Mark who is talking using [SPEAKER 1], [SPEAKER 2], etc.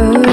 [SPEAKER 1] forever.